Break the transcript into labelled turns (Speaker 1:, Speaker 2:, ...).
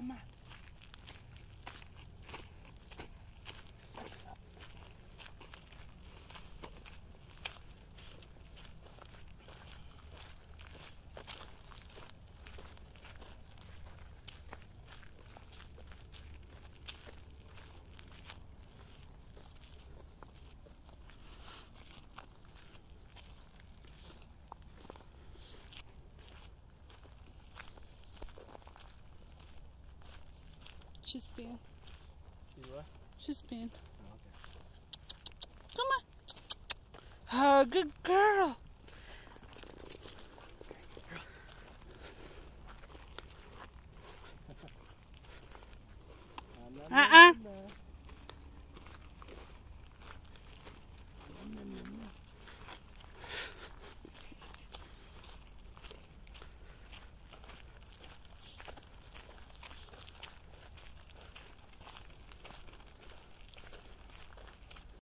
Speaker 1: Come on. She's peeing.
Speaker 2: She's what?
Speaker 1: She's peeing.
Speaker 2: Oh, okay.
Speaker 1: Come on. Oh, good girl.